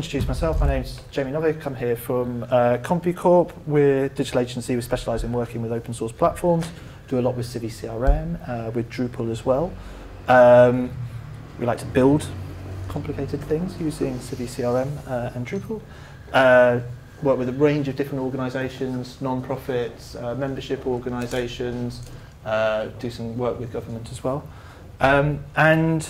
introduce myself. My name's Jamie Novick. I'm here from uh, Compucorp. We're a digital agency. We specialise in working with open source platforms. Do a lot with CiviCRM, uh, with Drupal as well. Um, we like to build complicated things using CiviCRM uh, and Drupal. Uh, work with a range of different organisations, non-profits, uh, membership organisations, uh, do some work with government as well. Um, and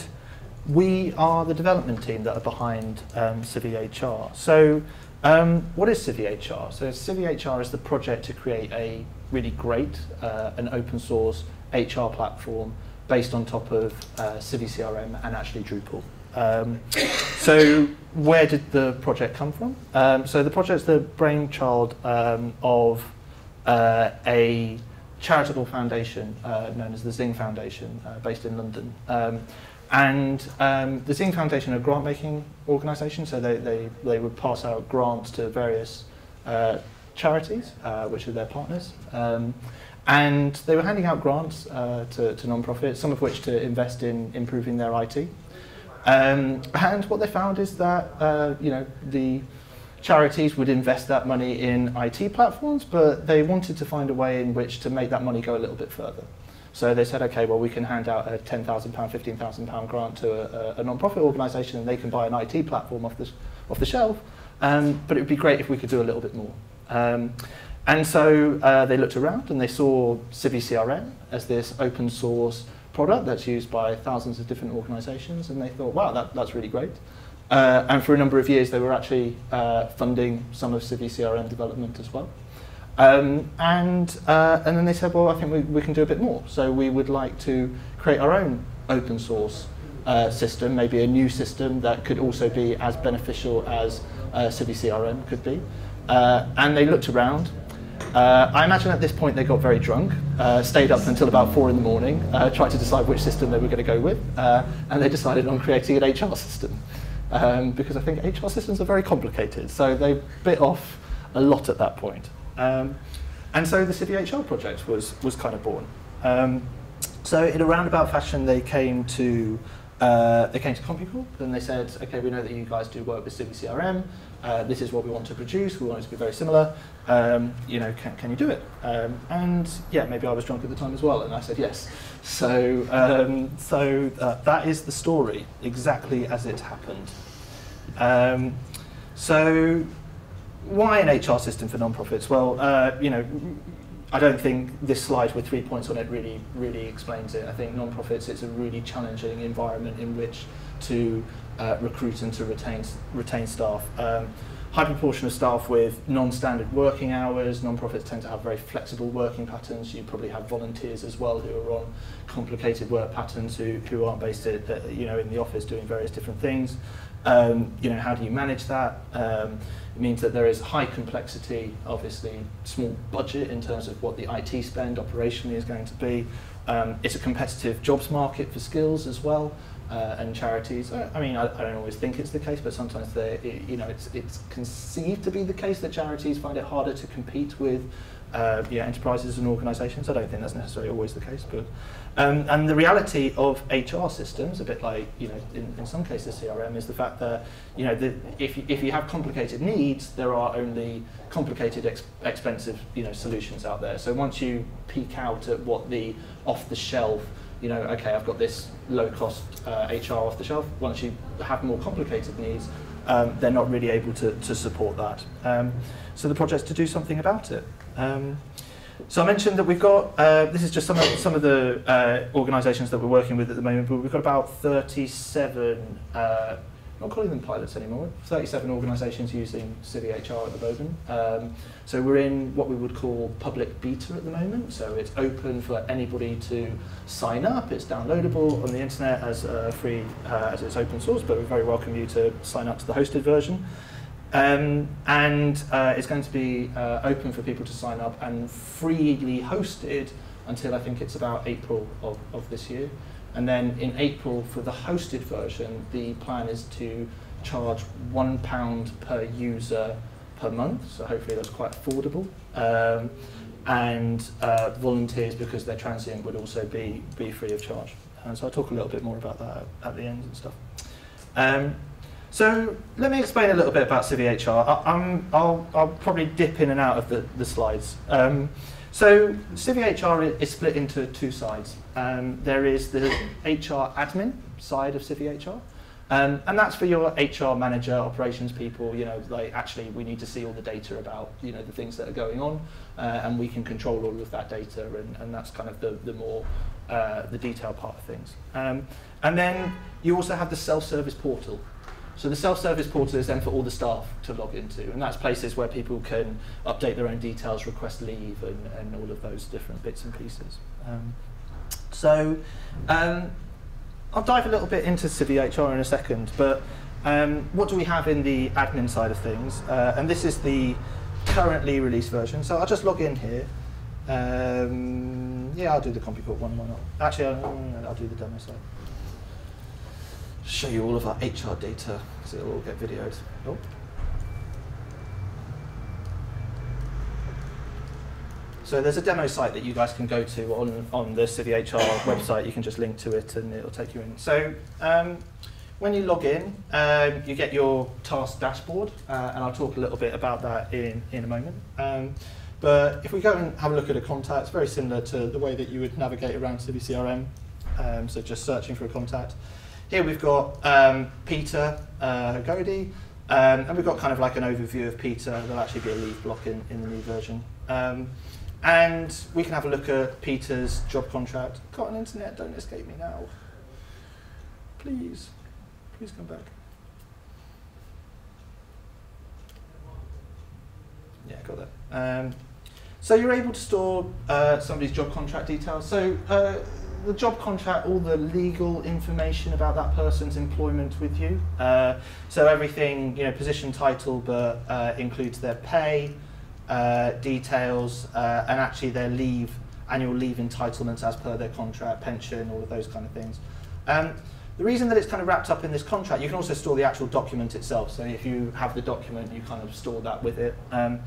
we are the development team that are behind um, CiviHR. So um, what is CiviHR? So CiviHR is the project to create a really great uh, an open source HR platform based on top of uh, CiviCRM and actually Drupal. Um, so where did the project come from? Um, so the project's the brainchild um, of uh, a charitable foundation uh, known as the Zing Foundation, uh, based in London. Um, and um, the Zing Foundation are a grant-making organisation, so they, they, they would pass out grants to various uh, charities, uh, which are their partners. Um, and they were handing out grants uh, to, to non-profits, some of which to invest in improving their IT. Um, and what they found is that uh, you know the charities would invest that money in IT platforms, but they wanted to find a way in which to make that money go a little bit further. So they said, okay, well, we can hand out a £10,000, £15,000 grant to a, a non-profit organisation and they can buy an IT platform off the, off the shelf, um, but it would be great if we could do a little bit more. Um, and so uh, they looked around and they saw CiviCRM as this open source product that's used by thousands of different organisations and they thought, wow, that, that's really great. Uh, and for a number of years, they were actually uh, funding some of CiviCRM development as well. Um, and, uh, and then they said, well, I think we, we can do a bit more. So we would like to create our own open source uh, system, maybe a new system that could also be as beneficial as uh, CiviCRM could be. Uh, and they looked around. Uh, I imagine at this point they got very drunk, uh, stayed up until about four in the morning, uh, tried to decide which system they were going to go with, uh, and they decided on creating an HR system. Um, because I think HR systems are very complicated, so they bit off a lot at that point. Um, and so the CiviHR project was, was kind of born. Um, so in a roundabout fashion, they came to uh, they came to Compucorp and they said, okay, we know that you guys do work with CiviCRM. Uh, this is what we want to produce. We want it to be very similar. Um, you know, can, can you do it? Um, and yeah, maybe I was drunk at the time as well, and I said yes. So, um, so uh, that is the story, exactly as it happened. Um, so why an HR system for non-profits? Well, uh, you know, I don't think this slide with three points on it really, really explains it. I think non-profits, it's a really challenging environment in which to uh, recruit and to retain, retain staff. Um, high proportion of staff with non-standard working hours. Non-profits tend to have very flexible working patterns. You probably have volunteers as well who are on complicated work patterns who, who aren't based at, you know, in the office doing various different things. Um, you know, how do you manage that? Um, it means that there is high complexity, obviously small budget in terms of what the IT spend operationally is going to be. Um, it's a competitive jobs market for skills as well. Uh, and charities. I, I mean, I, I don't always think it's the case, but sometimes they, you know, it's it's conceived to be the case that charities find it harder to compete with uh, yeah, enterprises and organisations. I don't think that's necessarily always the case, but um, and the reality of HR systems, a bit like you know, in, in some cases CRM, is the fact that you know, the, if you, if you have complicated needs, there are only complicated, ex expensive you know solutions out there. So once you peek out at what the off-the-shelf you know, okay, I've got this low-cost uh, HR off the shelf. Once you have more complicated needs, um, they're not really able to, to support that. Um, so the project's to do something about it. Um, so I mentioned that we've got, uh, this is just some of, some of the uh, organisations that we're working with at the moment, but we've got about 37 uh, not calling them pilots anymore, 37 organisations using CiviHR at the moment. Um, so we're in what we would call public beta at the moment, so it's open for anybody to sign up, it's downloadable on the internet as free, uh, as it's open source, but we very welcome you to sign up to the hosted version. Um, and uh, it's going to be uh, open for people to sign up and freely hosted until I think it's about April of, of this year. And then in April, for the hosted version, the plan is to charge one pound per user per month. So hopefully that's quite affordable. Um, and uh, volunteers, because they're transient, would also be, be free of charge. And so I'll talk a little bit more about that at the end and stuff. Um, So let me explain a little bit about CiviHR. I, I'm, I'll, probably dip in and out of the, the slides. Um, so CiviHR is split into two sides. Um, there is the HR admin side of CiviHR, um, and that's for your HR manager, operations people, you know, like actually we need to see all the data about, you know, the things that are going on, uh, and we can control all of that data, and, and that's kind of the, the more, uh, the detailed part of things. Um, and then you also have the self-service portal. So the self-service portal is then for all the staff to log into, and that's places where people can update their own details, request leave, and, and all of those different bits and pieces. Um, so um, I'll dive a little bit into CiviHR in a second, but um, what do we have in the admin side of things? Uh, and this is the currently released version. So I'll just log in here. Um, yeah, I'll do the Compucorp one, why not? Actually, I'll, I'll do the demo side show you all of our HR data because it'll all get videoed. Oh. So there's a demo site that you guys can go to on, on the HR website. You can just link to it and it'll take you in. So um, when you log in, um, you get your task dashboard, uh, and I'll talk a little bit about that in, in a moment. Um, but if we go and have a look at a contact, it's very similar to the way that you would navigate around CiviCRM. Um, so just searching for a contact. Here we've got um, Peter uh, Hagodi, um, and we've got kind of like an overview of Peter. There'll actually be a leave block in, in the new version. Um, and we can have a look at Peter's job contract. Got an internet, don't escape me now. Please, please come back. Yeah, got that. Um, so you're able to store uh, somebody's job contract details. So uh, the job contract, all the legal information about that person's employment with you. Uh, so everything, you know, position title, but uh, includes their pay, uh, details, uh, and actually their leave, annual leave entitlements as per their contract, pension, all of those kind of things. Um, the reason that it's kind of wrapped up in this contract, you can also store the actual document itself. So if you have the document, you kind of store that with it. Um,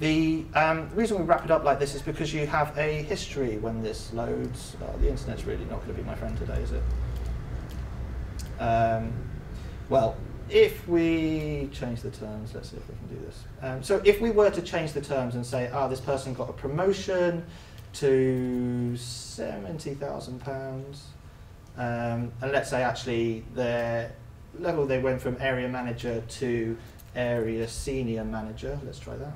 the, um, reason we wrap it up like this is because you have a history when this loads. Oh, the internet's really not going to be my friend today, is it? Um, well, if we change the terms, let's see if we can do this. Um, so if we were to change the terms and say, ah, this person got a promotion to £70,000, um, and let's say actually their level they went from area manager to area senior manager, let's try that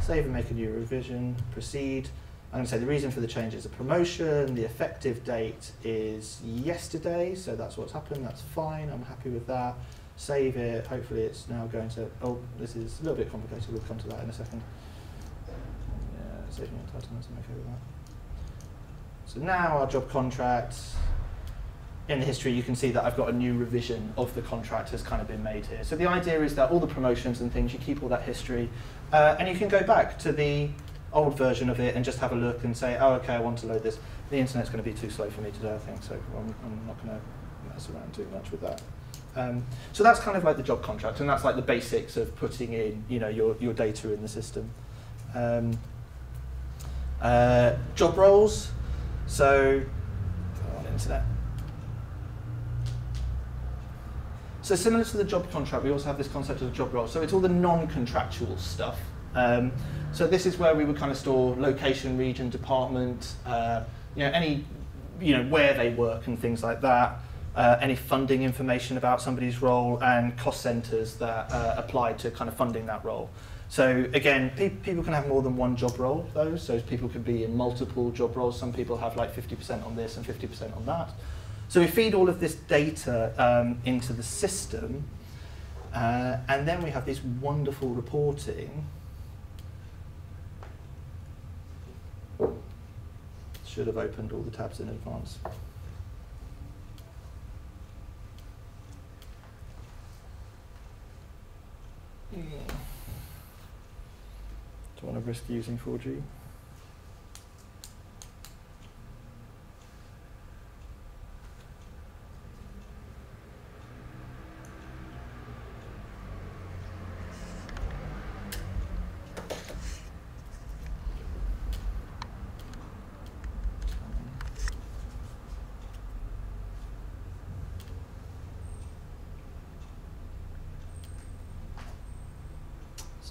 save and make a new revision, proceed. I'm going to say the reason for the change is a promotion, the effective date is yesterday, so that's what's happened, that's fine, I'm happy with that. Save it, hopefully it's now going to, oh, this is a little bit complicated, we'll come to that in a second. Yeah, saving entitlements, I'm okay with that. So now our job contract, in the history you can see that I've got a new revision of the contract has kind of been made here. So the idea is that all the promotions and things, you keep all that history, uh, and you can go back to the old version of it and just have a look and say, oh, okay, I want to load this. The internet's going to be too slow for me today, I think, so I'm, I'm not going to mess around too much with that. Um, so that's kind of like the job contract, and that's like the basics of putting in, you know, your, your data in the system. Um, uh, job roles. So, on internet. So similar to the job contract, we also have this concept of the job role. So it's all the non-contractual stuff. Um, so this is where we would kind of store location, region, department, uh, you know, any, you know, where they work and things like that. Uh, any funding information about somebody's role and cost centres that uh, apply to kind of funding that role. So again, pe people can have more than one job role though, so people could be in multiple job roles. Some people have like 50% on this and 50% on that. So we feed all of this data um, into the system, uh, and then we have this wonderful reporting. Should have opened all the tabs in advance. Do you want to risk using 4G?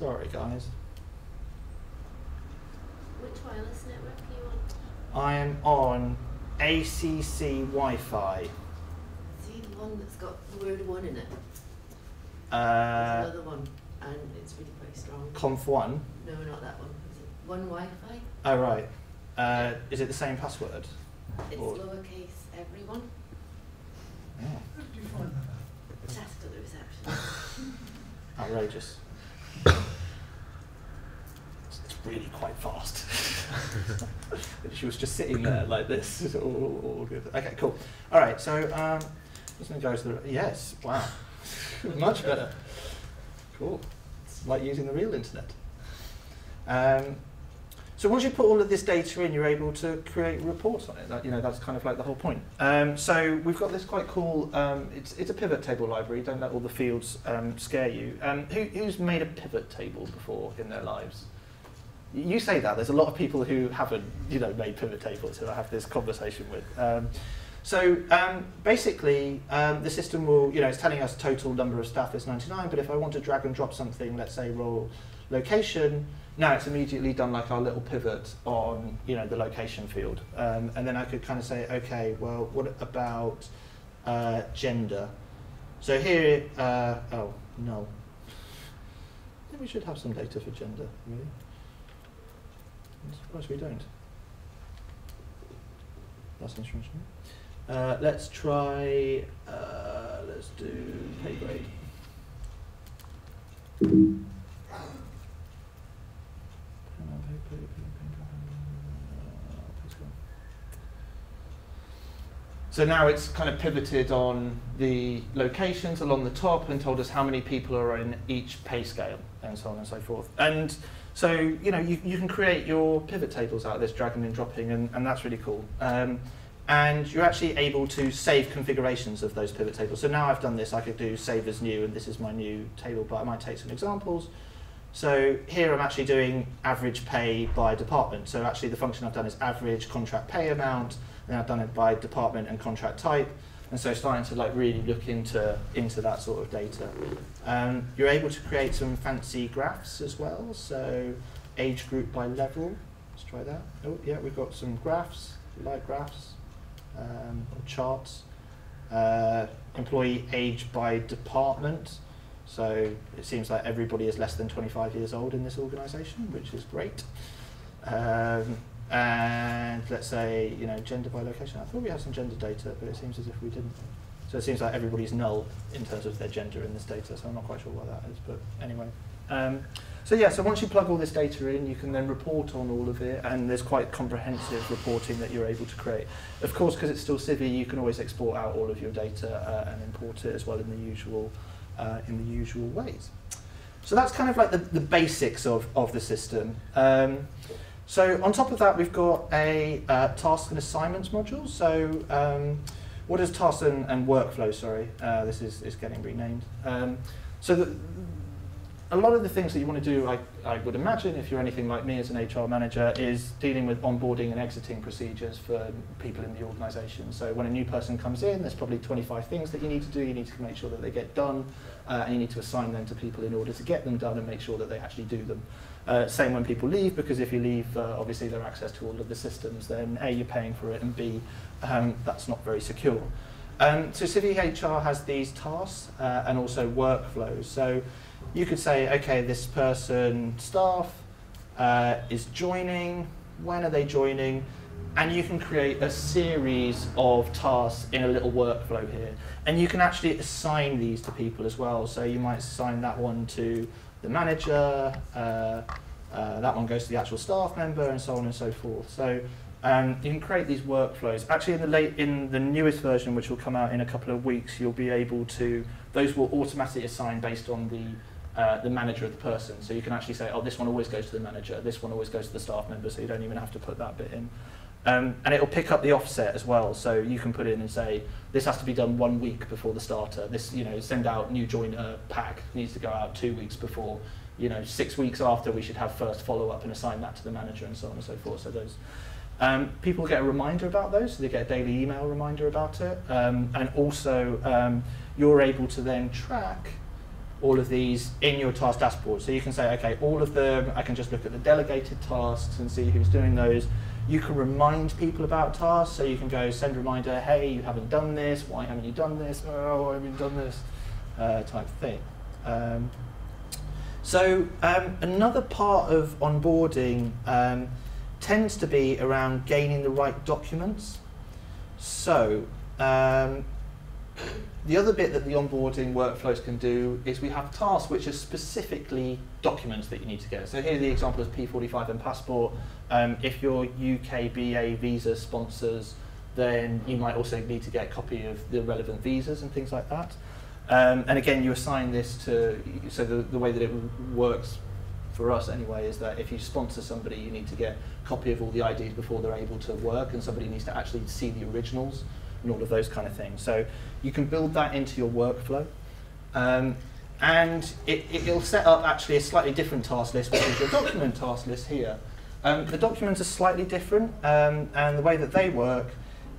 Sorry, guys. Which wireless network are you on? I am on ACC Wi-Fi. See the one that's got the word one in it? There's Uh, another one, and it's really quite strong. Conf one. No, not that one. Is it one Wi-Fi? Oh right. Uh, is it the same password? It's Or- lowercase everyone. Oh, How did you find that out? Just at the reception. outrageous. Really quite fast. she was just sitting there like this. It's all, all good. Okay, cool. All right, so um, just gonna go to the yes. Wow, much better. Cool. It's like using the real internet. Um, so once you put all of this data in, you're able to create reports on it. That, you know, that's kind of like the whole point. Um, so we've got this quite cool. Um, it's it's a pivot table library. Don't let all the fields um, scare you. Um, who, who's made a pivot table before in their lives? You say that. There's a lot of people who haven't, you know, made pivot tables who I have this conversation with. Um, so um, basically, um, the system will, you know, it's telling us total number of staff is 99, but if I want to drag and drop something, let's say role location, now it's immediately done like our little pivot on, you know, the location field. Um, and then I could kind of say, okay, well, what about uh, gender? So here, uh, oh, no. We should have some data for gender, really. Surprised we don't. That's interesting. Uh, let's try, uh, let's do pay grade. So now it's kind of pivoted on the locations along the top and told us how many people are in each pay scale and so on and so forth. And so, you know, you, you can create your pivot tables out of this dragging and dropping and, and that's really cool. Um, and you're actually able to save configurations of those pivot tables. So now I've done this, I could do save as new and this is my new table, but I might take some examples. So here I'm actually doing average pay by department. So actually the function I've done is average contract pay amount, and I've done it by department and contract type. And so starting to like really look into, into that sort of data. Um, you're able to create some fancy graphs as well. So age group by level. Let's try that. Oh yeah, we've got some graphs, light graphs, um, or charts. Uh, employee age by department. So it seems like everybody is less than 25 years old in this organisation, which is great. Um, and let's say, you know, gender by location. I thought we had some gender data, but it seems as if we didn't. So it seems like everybody's null in terms of their gender in this data, so I'm not quite sure why that is, but anyway. Um, so yeah, so once you plug all this data in, you can then report on all of it, and there's quite comprehensive reporting that you're able to create. Of course, because it's still Civi, you can always export out all of your data uh, and import it as well in the usual uh, in the usual ways. So that's kind of like the, the basics of, of the system. Um, so on top of that, we've got a uh, task and assignments module. So um, what is task and, and workflow, sorry, uh, this is, is getting renamed. Um, so the, a lot of the things that you want to do, I, I would imagine, if you're anything like me as an HR manager, is dealing with onboarding and exiting procedures for people in the organisation. So when a new person comes in, there's probably 25 things that you need to do. You need to make sure that they get done, uh, and you need to assign them to people in order to get them done and make sure that they actually do them. Uh, same when people leave, because if you leave, uh, obviously their access to all of the systems, then A, you're paying for it, and B, um, that's not very secure. Um, so CiviHR has these tasks uh, and also workflows. So you could say, okay, this person, staff, uh, is joining, when are they joining? And you can create a series of tasks in a little workflow here. And you can actually assign these to people as well. So you might assign that one to the manager, uh, uh, that one goes to the actual staff member, and so on and so forth. So um, you can create these workflows. Actually, in the late, in the newest version, which will come out in a couple of weeks, you'll be able to. Those will automatically assign based on the uh, the manager of the person. So you can actually say, oh, this one always goes to the manager. This one always goes to the staff member. So you don't even have to put that bit in. Um, and it'll pick up the offset as well. So you can put in and say, this has to be done one week before the starter. This, you know, send out new joiner pack needs to go out two weeks before. You know, six weeks after we should have first follow up and assign that to the manager and so on and so forth. So those. Um, people get a reminder about those, so they get a daily email reminder about it. Um, and also, um, you're able to then track all of these in your task dashboard. So you can say, okay, all of them, I can just look at the delegated tasks and see who's doing those. You can remind people about tasks, so you can go send a reminder, hey, you haven't done this, why haven't you done this, oh, why haven't done this, uh, type thing. Um, so um, another part of onboarding um, tends to be around gaining the right documents. So um, the other bit that the onboarding workflows can do is we have tasks which are specifically documents that you need to get. So here the example is P45 and passport. Um, if you're UK BA visa sponsors, then you might also need to get a copy of the relevant visas and things like that. Um, and again, you assign this to, so the, the way that it works for us anyway is that if you sponsor somebody, you need to get a copy of all the IDs before they're able to work, and somebody needs to actually see the originals and all of those kind of things. So you can build that into your workflow. Um, and it, will set up actually a slightly different task list, which is your document task list here. Um, the documents are slightly different, um, and the way that they work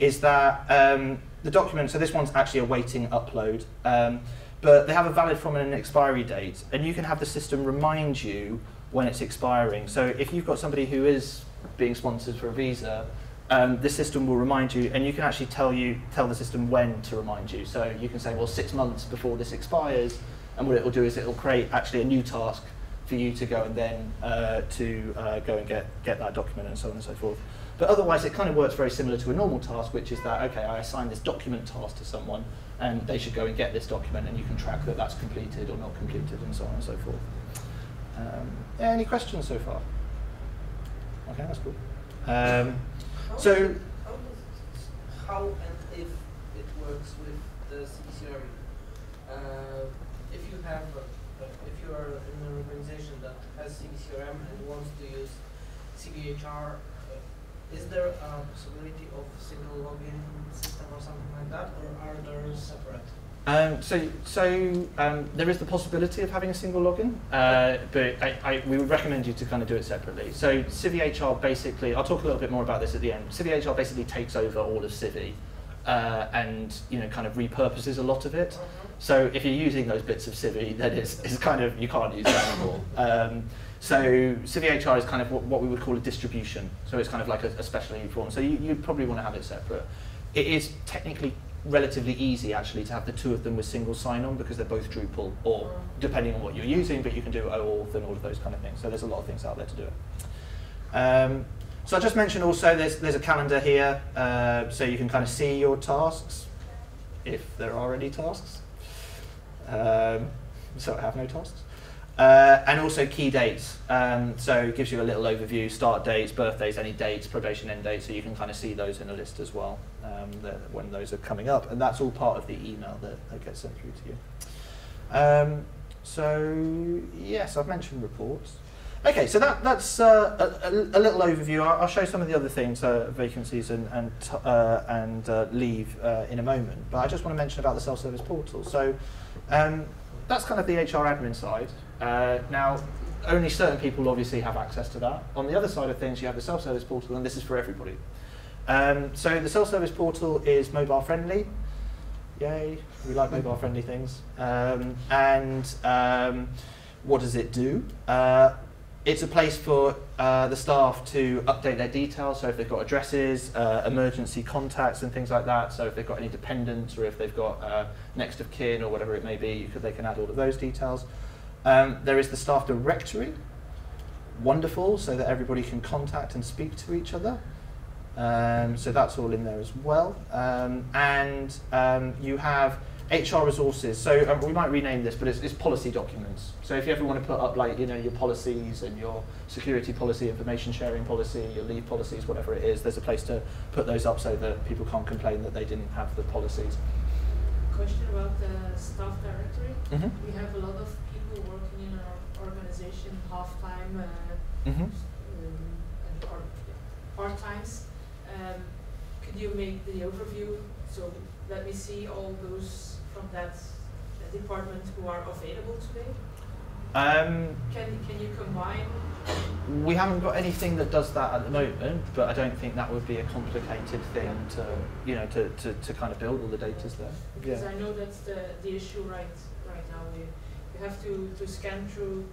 is that um, the document, so this one's actually awaiting upload, um, but they have a valid from and an expiry date, and you can have the system remind you when it's expiring. So if you've got somebody who is being sponsored for a visa, um, the system will remind you, and you can actually tell you tell the system when to remind you. So you can say, well, six months before this expires, and what it will do is it will create actually a new task for you to go and then uh, to uh, go and get get that document and so on and so forth. But otherwise, it kind of works very similar to a normal task, which is that okay, I assign this document task to someone, and they should go and get this document, and you can track that that's completed or not completed, and so on and so forth. Um, any questions so far? Okay, that's cool. Um, So- does how, and if it works with the CiviCRM? Uh, if you have, uh, if you are in an organization that has CiviCRM and wants to use CiviHR, uh, is there a possibility of single login system or something like that, or are there separate? Um, so, so um, there is the possibility of having a single login, uh, but I, I, we would recommend you to kind of do it separately. So, CiviHR basically, I'll talk a little bit more about this at the end. CiviHR basically takes over all of Civi uh, and you know kind of repurposes a lot of it. So, if you're using those bits of Civi, then it's, it's kind of you can't use it anymore. Um, so, CiviHR is kind of what, what we would call a distribution. So, it's kind of like a, a specially form. So, you, you'd probably want to have it separate. It is technically relatively easy actually to have the two of them with single sign-on because they're both Drupal or depending on what you're using, but you can do OAuth and all of those kind of things. So there's a lot of things out there to do it. Um, so I just mentioned also there's, there's a calendar here, uh, so you can kind of see your tasks, if there are any tasks. Um, so I have no tasks. Uh, and also key dates. Um, so it gives you a little overview, start dates, birthdays, any dates, probation end dates, so you can kind of see those in a list as well um, that, when those are coming up. And that's all part of the email that, that gets sent through to you. Um, so, yes, I've mentioned reports. Okay, so that, that's uh, a, a, little overview. I'll, I'll show some of the other things, uh, vacancies and, and, uh, and uh, leave uh, in a moment. But I just want to mention about the self-service portal. So um, that's kind of the HR admin side. Uh, now, only certain people obviously have access to that. On the other side of things, you have the self-service portal, and this is for everybody. Um, so the self-service portal is mobile friendly. Yay, we like mobile friendly things. Um, and um, what does it do? Uh, it's a place for uh, the staff to update their details. So if they've got addresses, uh, emergency contacts, and things like that. So if they've got any dependents, or if they've got uh, next of kin, or whatever it may be, could, they can add all of those details. Um, there is the staff directory, wonderful, so that everybody can contact and speak to each other. Um, so that's all in there as well. Um, and um, you have HR resources. So um, we might rename this, but it's, it's policy documents. So if you ever want to put up like you know your policies and your security policy, information sharing policy, your leave policies, whatever it is, there's a place to put those up so that people can't complain that they didn't have the policies. Question about the staff directory. Mm-hmm. We have a lot of people working in our organization half-time uh, Mm-hmm. um, or part-times. Um, could you make the overview so let me see all those from that uh, department who are available today? Um, Can can you combine? we haven't got anything that does that at the moment, but I don't think that would be a complicated thing to, you know, to, to, to kind of build all the data's there. Because I know that's the, the issue right right now. We, we have to, to scan through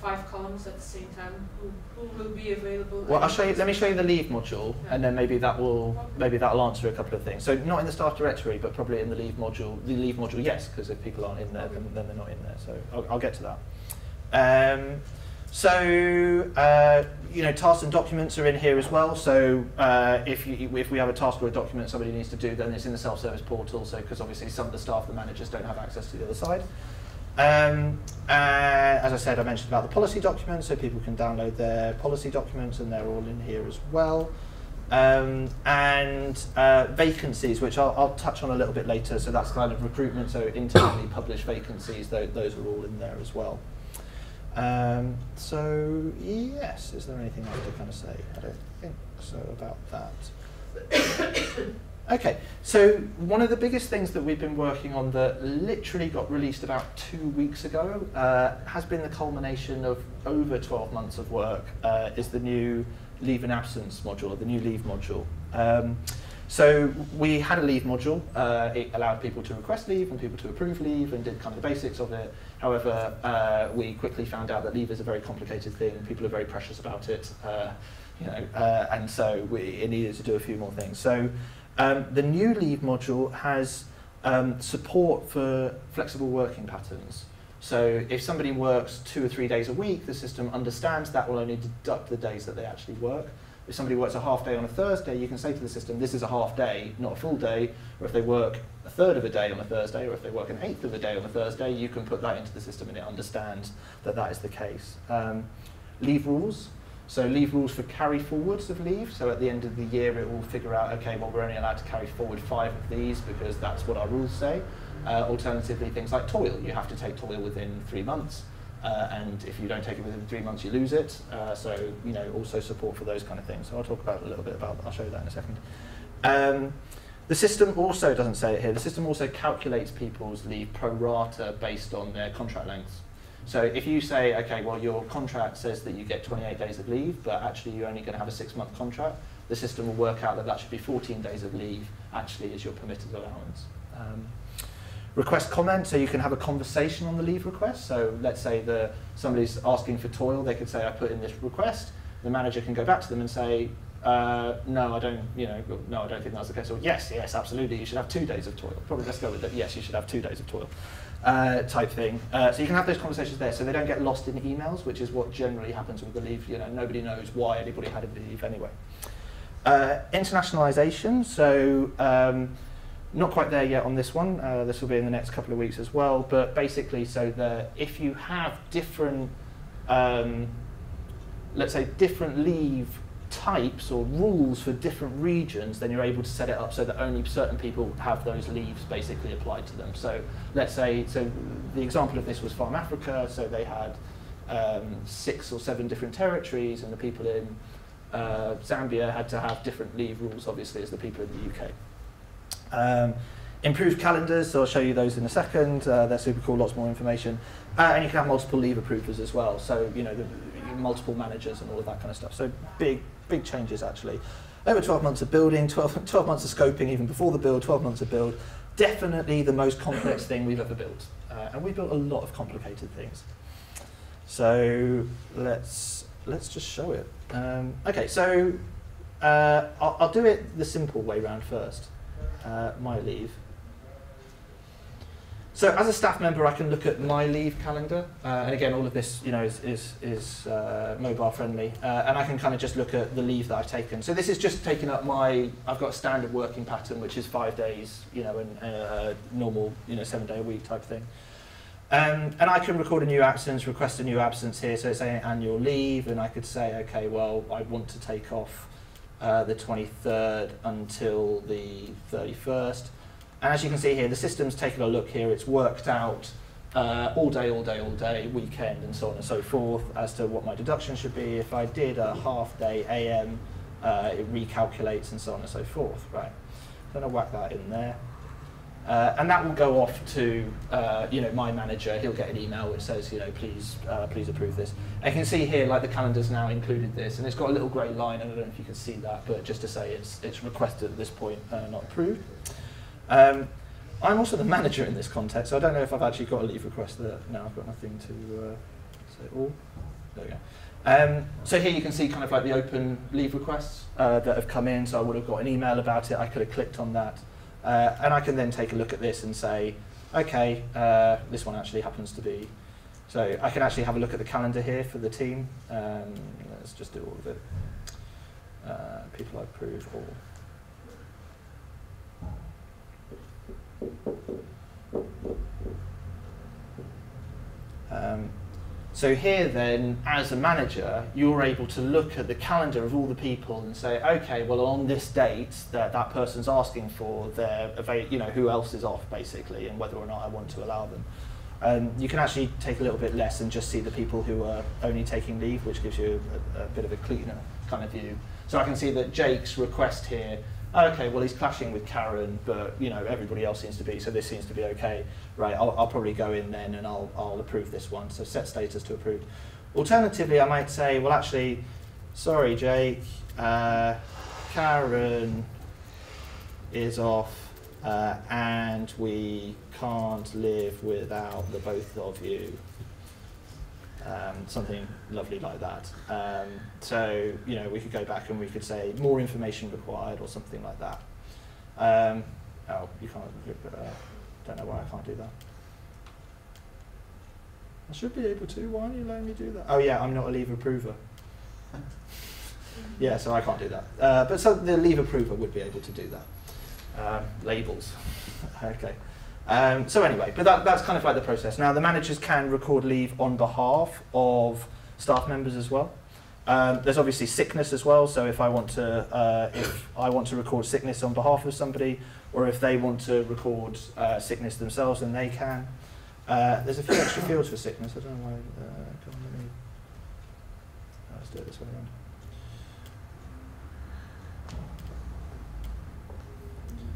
five columns at the same time? Who, who will be available? Well, I'll show you. Let me show you the leave module, and then maybe that will maybe that'll answer a couple of things. So not in the staff directory, but probably in the leave module. The leave module, yes, because if people aren't in there, then, then they're not in there. So I'll, I'll get to that. Um, so uh, you know, tasks and documents are in here as well. So uh, if you, if we have a task or a document somebody needs to do, then it's in the self-service portal. So because obviously some of the staff, the managers, don't have access to the other side. Um, uh, as I said, I mentioned about the policy documents, so people can download their policy documents, and they're all in here as well. Um, and uh, vacancies, which I'll, I'll touch on a little bit later. So that's kind of recruitment, so internally published vacancies. Those, those are all in there as well. Um, so yes, is there anything else to kind of say? I don't think so about that. Okay, so one of the biggest things that we've been working on that literally got released about two weeks ago uh, has been the culmination of over 12 months of work, uh, is the new leave and absence module, the new leave module. Um, so we had a leave module. Uh, it allowed people to request leave and people to approve leave and did kind of the basics of it. However, uh, we quickly found out that leave is a very complicated thing. People are very precious about it, uh, you know, uh, and so we it needed to do a few more things. So um, the new leave module has um, support for flexible working patterns. So if somebody works two or three days a week, the system understands that will only deduct the days that they actually work. If somebody works a half day on a Thursday, you can say to the system, this is a half day, not a full day. Or if they work a third of a day on a Thursday, or if they work an eighth of a day on a Thursday, you can put that into the system and it understands that that is the case. Um, leave rules. So leave rules for carry forwards of leave. So at the end of the year, it will figure out, okay, well, we're only allowed to carry forward five of these because that's what our rules say. Uh, alternatively, things like toil. You have to take toil within three months. Uh, and if you don't take it within three months, you lose it. Uh, so, you know, also support for those kind of things. So I'll talk about a little bit about that. I'll show you that in a second. Um, the system also doesn't say it here. The system also calculates people's leave pro rata based on their contract lengths. So if you say, okay, well, your contract says that you get 28 days of leave, but actually you're only going to have a six-month contract, the system will work out that that should be 14 days of leave actually is your permitted allowance. Um, request comment, so you can have a conversation on the leave request. So let's say the, somebody's asking for toil, they could say, I put in this request. The manager can go back to them and say, uh, no, I don't, you know, no, I don't think that's the case. Or yes, yes, absolutely, you should have two days of toil. Probably let's go with that. Yes, you should have two days of toil. Uh, type thing. Uh, so you can have those conversations there, so they don't get lost in emails, which is what generally happens with the leave. You know, nobody knows why anybody had a leave anyway. Uh, internationalization. So um, not quite there yet on this one. Uh, this will be in the next couple of weeks as well. But basically, so that if you have different, um, let's say, different leave types or rules for different regions, then you're able to set it up so that only certain people have those leaves basically applied to them. So let's say, so the example of this was Farm Africa, so they had um, six or seven different territories and the people in uh, Zambia had to have different leave rules obviously as the people in the UK. Um, improved calendars, so I'll show you those in a second. Uh, they're super cool, lots more information. Uh, and you can have multiple leave approvers as well. So, you know, the, multiple managers and all of that kind of stuff. So big, big changes actually. Over 12 months of building, 12, 12 months of scoping even before the build, 12 months of build. Definitely the most complex thing we've ever built. Uh, and we built a lot of complicated things. So let's, let's just show it. Um, okay, so uh, I'll, I'll do it the simple way round first. Uh, my leave. So as a staff member, I can look at my leave calendar, uh, and again, all of this, you know, is is, is uh, mobile friendly, uh, and I can kind of just look at the leave that I've taken. So this is just taking up my. I've got a standard working pattern, which is five days, you know, and uh, normal, you know, seven day a week type thing. Um, and I can record a new absence, request a new absence here, so saying annual leave, and I could say, okay, well, I want to take off uh, the 23rd until the 31st. And as you can see here, the system's taken a look here. It's worked out uh, all day, all day, all day, weekend, and so on and so forth as to what my deduction should be. If I did a half day AM, uh, it recalculates and so on and so forth. Right. Then I'll whack that in there. Uh, and that will go off to uh, you know my manager. He'll get an email which says you know please uh, please approve this. And you can see here like the calendar's now included this, and it's got a little grey line. I don't know if you can see that, but just to say it's it's requested at this point, uh, not approved. Um, I'm also the manager in this context, so I don't know if I've actually got a leave request there. No, I've got nothing to uh, say. All there we go. Um, so here you can see kind of like the open leave requests uh, that have come in. So I would have got an email about it. I could have clicked on that, uh, and I can then take a look at this and say, okay, uh, this one actually happens to be. So I can actually have a look at the calendar here for the team. Um, let's just do all of it. Uh, people I approve all. Um, so here then, as a manager, you're able to look at the calendar of all the people and say, okay, well on this date that that person's asking for, their you know, who else is off basically, and whether or not I want to allow them. Um, you can actually take a little bit less and just see the people who are only taking leave, which gives you a, a bit of a cleaner kind of view. So I can see that Jake's request here okay, well he's clashing with Karen, but you know everybody else seems to be, so this seems to be okay. Right, I'll, I'll probably go in then and I'll, I'll approve this one. So set status to approved. Alternatively, I might say, well actually, sorry Jake, uh, Karen is off uh, and we can't live without the both of you um, something lovely like that. Um, so, you know, we could go back and we could say more information required or something like that. Um, oh, you can't, uh, don't know why I can't do that. I should be able to, why are you letting me do that? Oh yeah, I'm not a leave approver. yeah, so I can't do that. Uh, but so the leave approver would be able to do that. Um, labels, okay. Um, so anyway, but that, that's kind of like the process. Now the managers can record leave on behalf of staff members as well. Um, there's obviously sickness as well. So if I want to, uh, if I want to record sickness on behalf of somebody, or if they want to record uh, sickness themselves, then they can. Uh, there's a few extra fields for sickness. I don't know why. Uh, on, let me. Let's do it this way around.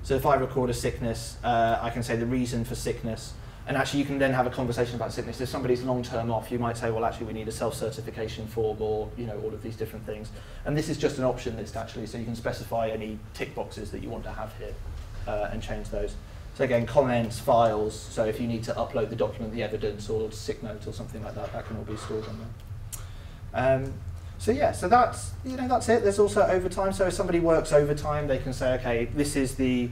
So if I record a sickness, uh, I can say the reason for sickness, and actually you can then have a conversation about sickness. If somebody's long-term off, you might say, well, actually we need a self-certification form or, you know, all of these different things. And this is just an option list actually, so you can specify any tick boxes that you want to have here uh, and change those. So again, comments, files, so if you need to upload the document, the evidence or sick note or something like that, that can all be stored on there. Um, so yeah, so that's you know that's it. There's also overtime. So if somebody works overtime, they can say, okay, this is the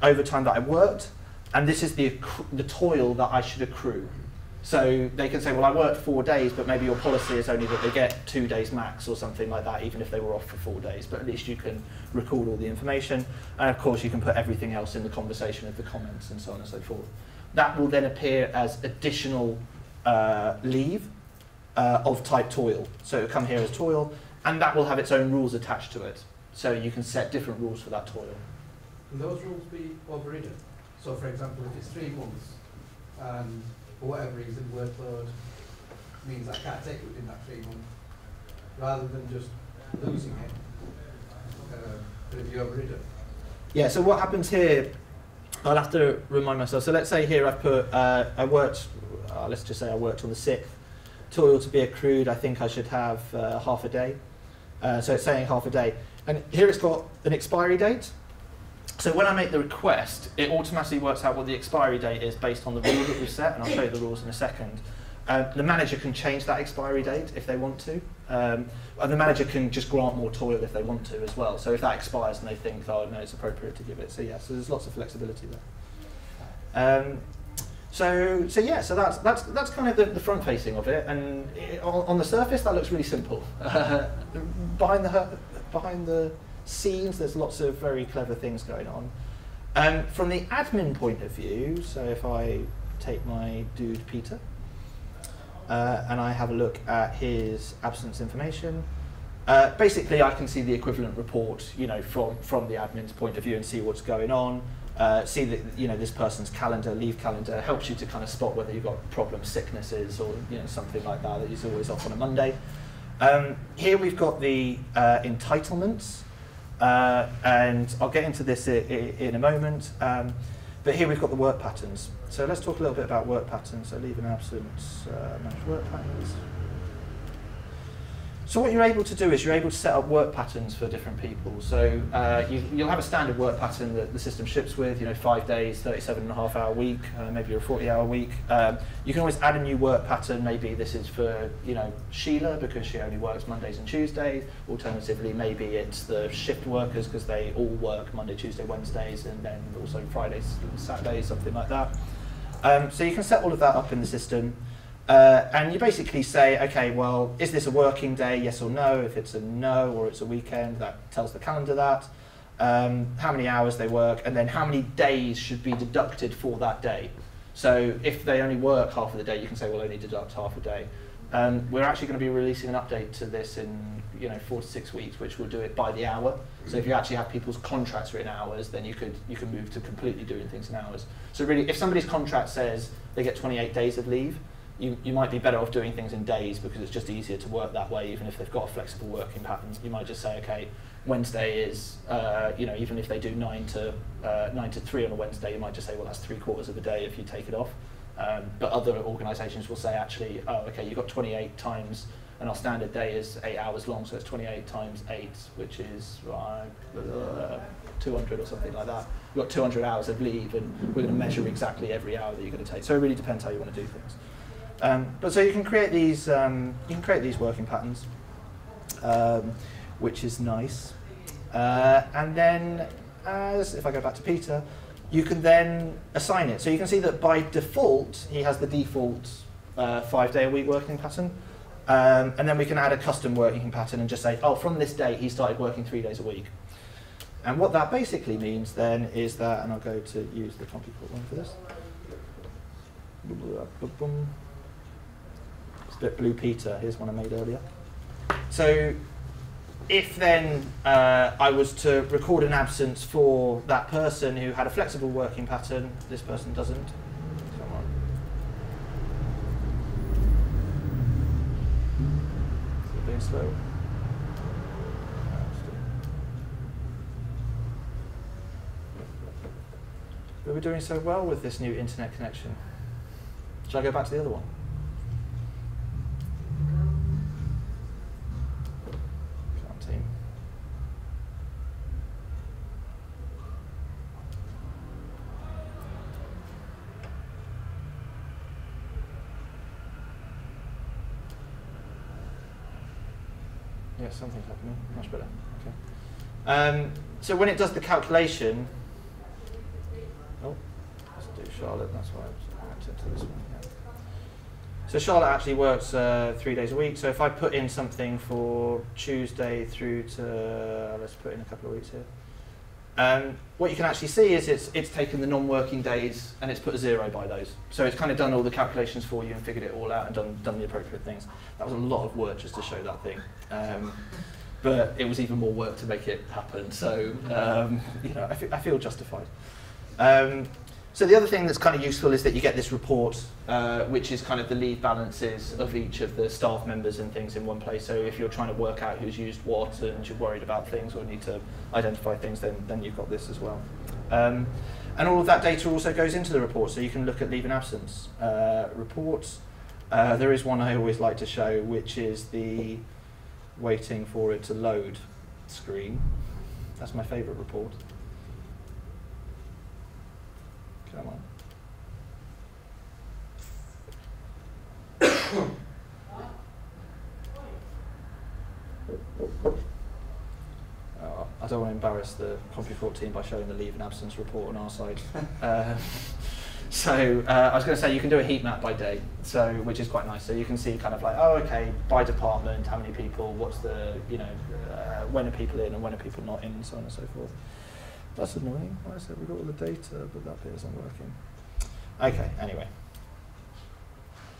overtime that I worked, and this is the the toil that I should accrue. So they can say, well, I worked four days, but maybe your policy is only that they get two days max or something like that, even if they were off for four days. But at least you can record all the information, and of course you can put everything else in the conversation of the comments and so on and so forth. That will then appear as additional uh, leave uh, of type toil. So it'll come here as toil, and that will have its own rules attached to it. So you can set different rules for that toil. Can those rules be overridden? So for example, if it's three months, and for whatever reason workload means I can't take it within that three months, rather than just losing it, uh, could it be overridden? Yeah, so what happens here, I'll have to remind myself. So let's say here I've put, uh, I worked, uh, let's just say I worked on the 6th. Toil to be accrued, I think I should have uh, half a day. Uh, so it's saying half a day. And here it's got an expiry date. So when I make the request, it automatically works out what the expiry date is based on the rule that we've set, and I'll show you the rules in a second. Uh, the manager can change that expiry date if they want to. Um, and the manager can just grant more toil if they want to as well. So if that expires and they think, oh no, it's appropriate to give it. So yeah, so there's lots of flexibility there. Um, so, so yeah, so that's that's that's kind of the, the front facing of it, and it, on, on the surface that looks really simple. behind the behind the scenes, there's lots of very clever things going on. Um, from the admin point of view, so if I take my dude Peter uh, and I have a look at his absence information, uh, basically I can see the equivalent report, you know, from from the admin's point of view and see what's going on uh, see that you know this person's calendar, leave calendar, helps you to kind of spot whether you've got problem sicknesses or you know something like that that he's always off on a Monday. Um, here we've got the uh, entitlements, uh, and I'll get into this in a moment. Um, but here we've got the work patterns. So let's talk a little bit about work patterns. So leave and absence, uh, manage work patterns. So what you're able to do is you're able to set up work patterns for different people. So uh, you, you'll have a standard work pattern that the system ships with, you know, five days, 37 and a half hour week, uh, maybe a 40 hour week. Um, you can always add a new work pattern. Maybe this is for, you know, Sheila because she only works Mondays and Tuesdays. Alternatively, maybe it's the shift workers because they all work Monday, Tuesday, Wednesdays, and then also Fridays, Saturdays, something like that. Um, so you can set all of that up in the system. Uh, and you basically say, okay, well, is this a working day, yes or no? If it's a no or it's a weekend, that tells the calendar that. Um, how many hours they work, and then how many days should be deducted for that day. So if they only work half of the day, you can say, well, only deduct half a day. Um, we're actually going to be releasing an update to this in you know four to six weeks, which will do it by the hour. So if you actually have people's contracts written hours, then you could you can move to completely doing things in hours. So really, if somebody's contract says they get 28 days of leave, you, you might be better off doing things in days because it's just easier to work that way, even if they've got flexible working patterns. You might just say, okay, Wednesday is, uh, you know, even if they do nine to uh, nine to three on a Wednesday, you might just say, well, that's three quarters of a day if you take it off. Um, but other organisations will say, actually, oh, okay, you've got 28 times, and our standard day is eight hours long, so it's 28 times eight, which is uh, 200 or something like that. You've got 200 hours of leave, and we're going to measure exactly every hour that you're going to take. So it really depends how you want to do things. Um, but so you can create these, um, you can create these working patterns, um, which is nice. Uh, and then, as if I go back to Peter, you can then assign it. So you can see that by default, he has the default uh, five day a week working pattern. Um, and then we can add a custom working pattern and just say, oh, from this date, he started working three days a week. And what that basically means then is that, and I'll go to use the CompuCorp one for this Bit blue Peter. Here's one I made earlier. So if then uh, I was to record an absence for that person who had a flexible working pattern, this person doesn't. Come on. Is being slow? But we're doing so well with this new internet connection. Shall I go back to the other one? Something's happening. Much better. Okay. Um, so when it does the calculation, oh, let's do Charlotte. That's why I went into this one. Yeah. So Charlotte actually works uh, three days a week. So if I put in something for Tuesday through to, uh, let's put in a couple of weeks here. Um, what you can actually see is it's, it's taken the non-working days and it's put a zero by those. So it's kind of done all the calculations for you and figured it all out and done, done the appropriate things. That was a lot of work just to show that thing. Um, but it was even more work to make it happen. So, um, you know, I, feel justified. Um, so the other thing that's kind of useful is that you get this report, uh, which is kind of the leave balances of each of the staff members and things in one place. So if you're trying to work out who's used what and you're worried about things or need to identify things, then, then you've got this as well. Um, and all of that data also goes into the report, so you can look at leave and absence uh, reports. Uh, there is one I always like to show, which is the waiting for it to load screen. That's my favourite report. Come on. oh, I don't want to embarrass the CompuCorp team by showing the leave and absence report on our side. uh, so uh, I was going to say you can do a heat map by day, so which is quite nice. So you can see kind of like, oh, okay, by department, how many people, what's the, you know, uh, when are people in and when are people not in, and so on and so forth. That's annoying. Why is it we've got all the data, but that bit isn't working? Okay, anyway.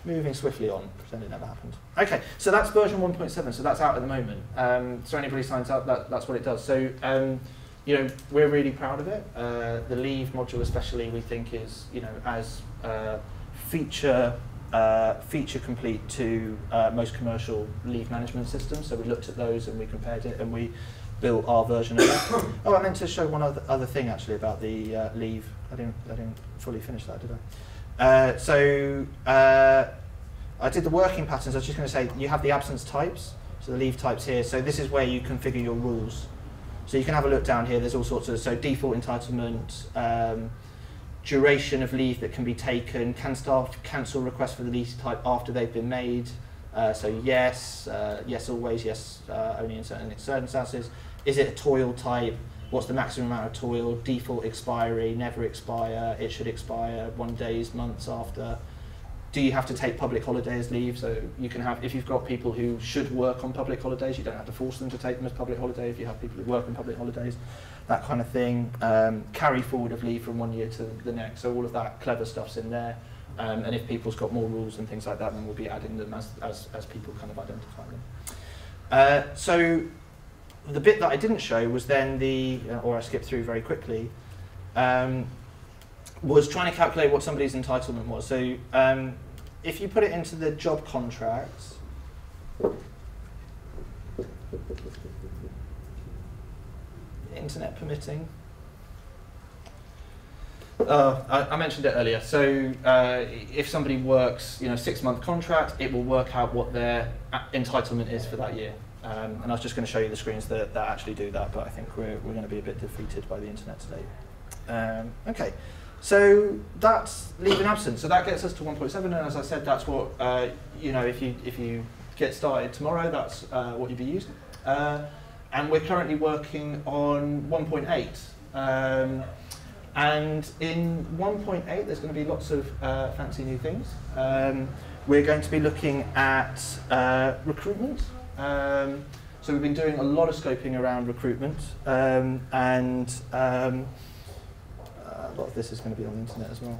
Moving swiftly on, pretend it never happened. Okay, so that's version 1.7, so that's out at the moment. Um, so anybody signs up, that, that's what it does. So, um, you know, we're really proud of it. Uh, the leave module especially, we think is, you know, as uh, feature uh, feature complete to uh, most commercial leave management systems. So we looked at those and we compared it and we built our version of it. oh, I meant to show one other, other thing actually about the uh, leave. I didn't, I didn't fully finish that, did I? Uh, so uh, I did the working patterns. I was just going to say you have the absence types. So the leave types here. So this is where you configure your rules. So you can have a look down here. There's all sorts of so default entitlement, um, duration of leave that can be taken, can staff cancel requests for the leave type after they've been made. Uh, so yes, uh, yes always, yes uh, only in certain circumstances. Is it a toil type? What's the maximum amount of toil? Default expiry, never expire. It should expire one days, months after. Do you have to take public holidays leave? So you can have, if you've got people who should work on public holidays, you don't have to force them to take them as public holiday. If you have people who work on public holidays, that kind of thing. Um, carry forward of leave from one year to the next. So all of that clever stuff's in there. Um, and if people's got more rules and things like that, then we'll be adding them as, as, as people kind of identify them. Uh, so the bit that I didn't show was then the, uh, or I skipped through very quickly, um, was trying to calculate what somebody's entitlement was. So um, if you put it into the job contracts, internet permitting, uh, I, I mentioned it earlier. So uh, if somebody works, you know, six month contract, it will work out what their entitlement is for that year. Um, and I was just going to show you the screens that, that actually do that, but I think we're, we're going to be a bit defeated by the internet today. Um, okay, so that's leave and absence. So that gets us to 1.7, and as I said, that's what uh, you know. If you if you get started tomorrow, that's uh, what you'd be using. Uh, and we're currently working on 1.8. Um, and in 1.8, there's going to be lots of uh, fancy new things. Um, we're going to be looking at uh, recruitment. Um, so we've been doing a lot of scoping around recruitment, um, and um, uh, a lot of this is going to be on the internet as well.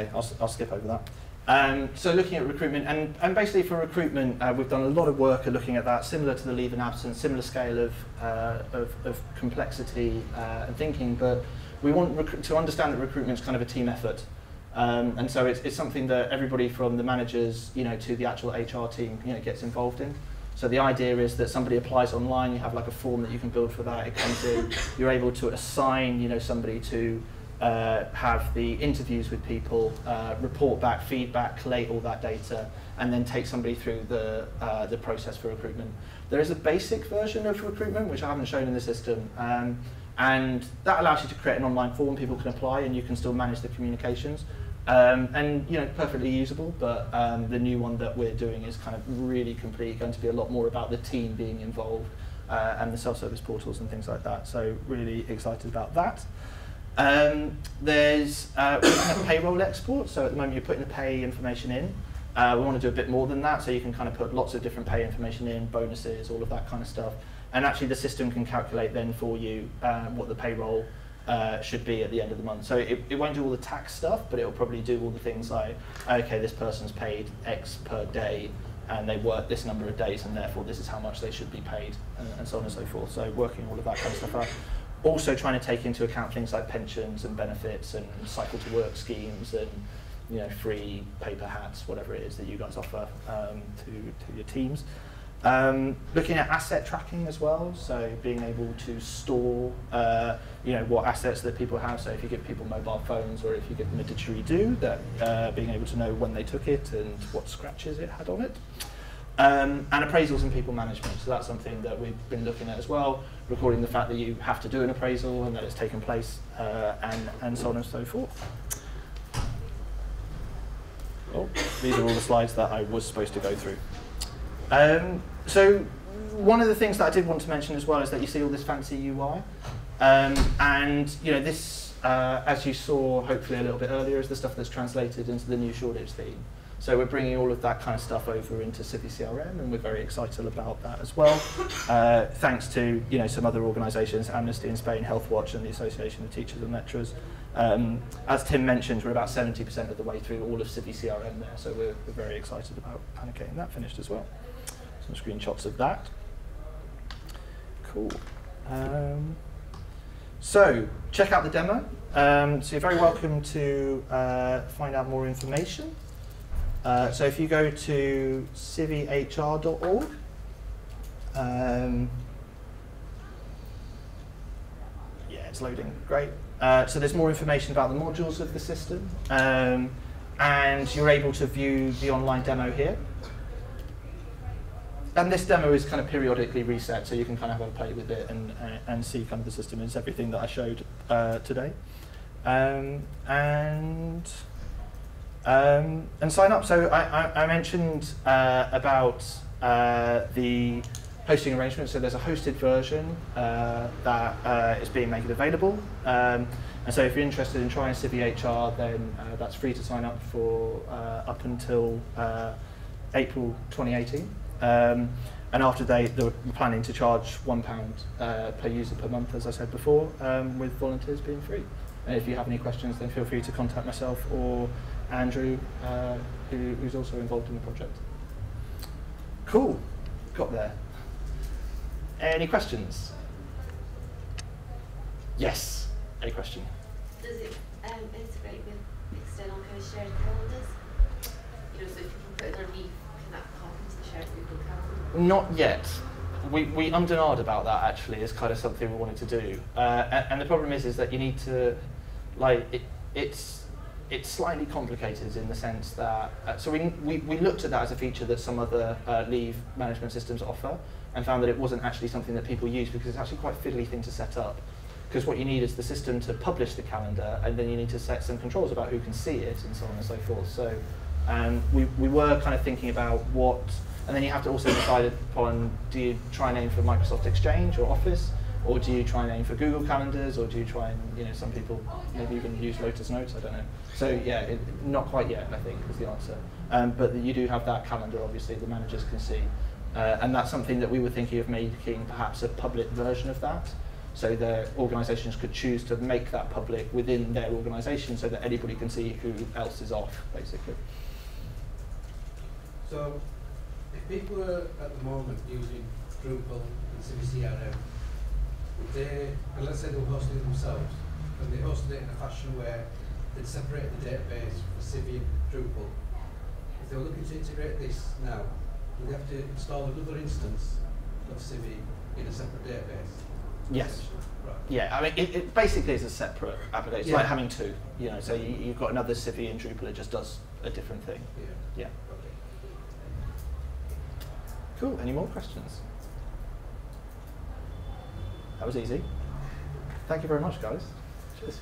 Okay, I'll, I'll skip over that. Um, so looking at recruitment, and, and basically for recruitment, uh, we've done a lot of work at looking at that, similar to the leave and absence, similar scale of, uh, of, of complexity uh, and thinking, but we want to understand that recruitment is kind of a team effort. Um, and so it's, it's something that everybody from the managers, you know, to the actual HR team, you know, gets involved in. So the idea is that somebody applies online, you have like a form that you can build for that, it comes in, you're able to assign, you know, somebody to uh, have the interviews with people, uh, report back, feedback, collate all that data, and then take somebody through the, uh, the process for recruitment. There is a basic version of recruitment, which I haven't shown in the system, um, and that allows you to create an online form, people can apply, and you can still manage the communications. Um, and you know, perfectly usable, but um, the new one that we're doing is kind of really complete, going to be a lot more about the team being involved uh, and the self-service portals and things like that. So really excited about that. Um, there's uh, payroll export. So at the moment you're putting the pay information in. Uh, we want to do a bit more than that, so you can kind of put lots of different pay information in, bonuses, all of that kind of stuff. And actually the system can calculate then for you um, what the payroll uh, should be at the end of the month. So it, it won't do all the tax stuff, but it will probably do all the things like, okay, this person's paid X per day, and they work this number of days, and therefore this is how much they should be paid, and, and so on and so forth. So working all of that kind of stuff out. Also trying to take into account things like pensions and benefits and cycle to work schemes and you know free paper hats, whatever it is that you guys offer um, to, to your teams. Um, looking at asset tracking as well, so being able to store, uh, you know, what assets that people have. So if you give people mobile phones or if you give them a didgeridoo, that uh, being able to know when they took it and what scratches it had on it. Um, and appraisals and people management. So that's something that we've been looking at as well, recording the fact that you have to do an appraisal and that it's taken place, uh, and, and so on and so forth. Oh, these are all the slides that I was supposed to go through. Um, so one of the things that I did want to mention as well is that you see all this fancy UI. Um, and you know this, uh, as you saw hopefully a little bit earlier, is the stuff that's translated into the new Shoreditch theme. So we're bringing all of that kind of stuff over into CiviCRM, and we're very excited about that as well. Uh, thanks to you know some other organisations, Amnesty in Spain, Healthwatch, and the Association of Teachers and Lecturers. Um, as Tim mentioned, we're about 70% of the way through all of CiviCRM there, so we're, we're very excited about kind of getting that finished as well. Some screenshots of that. Cool. Um, so check out the demo. Um, so you're very welcome to uh, find out more information. Uh, so if you go to civihr.org, um, yeah, it's loading. Great. Uh, so there's more information about the modules of the system, um, and you're able to view the online demo here. And this demo is kind of periodically reset, so you can kind of have a play with it and, uh, and see kind of the system is everything that I showed uh, today. Um, and um, and sign up. So I, I, I mentioned uh, about uh, the hosting arrangement. So there's a hosted version uh, that uh, is being made available. Um, and so if you're interested in trying CiviHR, then uh, that's free to sign up for uh, up until April 2018. Um, and after they, they were planning to charge one pound uh, per user per month, as I said before, um, with volunteers being free. And if you have any questions, then feel free to contact myself or Andrew, uh, who, who's also involved in the project. Cool, got there. Any questions? Yes. Any question? Does it um, integrate with external kind of shared calendars? You know, so if people put in their leave, can that pop into the shared Google calendar? Not yet. We, we ummed and ahed about that actually as kind of something we wanted to do. Uh, and, and the problem is, is that you need to, like, it, it's, it's slightly complicated in the sense that, uh, so we, we, we looked at that as a feature that some other uh, leave management systems offer and found that it wasn't actually something that people use because it's actually quite a fiddly thing to set up. Because what you need is the system to publish the calendar and then you need to set some controls about who can see it and so on and so forth. So um, we, we were kind of thinking about what, and then you have to also decide upon do you try and aim for Microsoft Exchange or Office, or do you try and aim for Google Calendars, or do you try and, you know, some people maybe even use Lotus Notes, I don't know. So yeah, it, not quite yet, I think, is the answer. Um, but you do have that calendar, obviously, the managers can see. Uh, and that's something that we were thinking of making perhaps a public version of that. So the organisations could choose to make that public within their organisation so that anybody can see who else is off, basically. So, if people are at the moment using Drupal and would they, and let's say they were hosting it themselves, and they hosted it in a fashion where they'd separate the database for Civi and Drupal, if they were looking to integrate this now, would they have to install another instance of Civi in a separate database? Yes. Right. Yeah, I mean, it, it basically is a separate application. It's Yeah. like having two, you know, so you, you've got another Civi in Drupal, it just does a different thing. Yeah. Yeah. Okay. Cool. Any more questions? That was easy. Thank you very much, guys. Cheers.